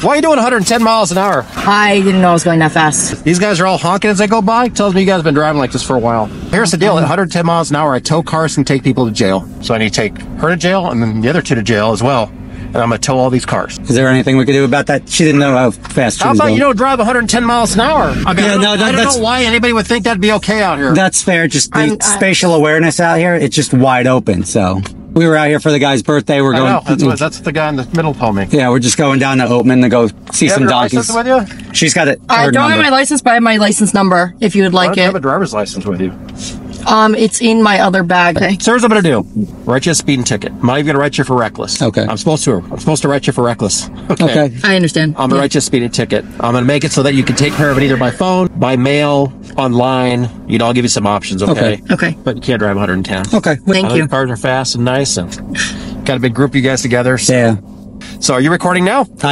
Why are you doing 110 miles an hour? I didn't know I was going that fast. These guys are all honking as they go by. Tells me you guys have been driving like this for a while. Here's the deal: at 110 miles an hour, I tow cars and take people to jail. So I need to take her to jail and then the other two to jail as well. And I'm gonna tow all these cars. Is there anything we could do about that? She didn't know how fast she How was about going. you don't drive 110 miles an hour? I mean, Yeah, I don't, no, I don't that's- know why anybody would think that'd be okay out here. That's fair. Just the I'm- I- spatial awareness out here, it's just wide open. So we were out here for the guy's birthday. We're I going. know. That's what, that's the guy in the middle told me. yeah, we're just going down to Oatman to go see You have some your donkeys. license with you? She's got it. I don't have my license, but I have my license number if you would Why like don't you have a driver's license with you? Um, it's in my other bag. Okay. So here's what I'm gonna do: write you a speeding ticket. I'm not even gonna write you for reckless. Okay. I'm supposed to. I'm supposed to write you for reckless. Okay. I understand. I'm gonna Yeah. write you a speeding ticket. I'm gonna make it so that you can take care of it either by phone, by mail, online. You know, I'll give you some options. Okay. Okay. Okay. But you can't drive 110. Okay. Thank you. cars are fast and nice, and got a big group of you guys together. So, Yeah. so are you recording now?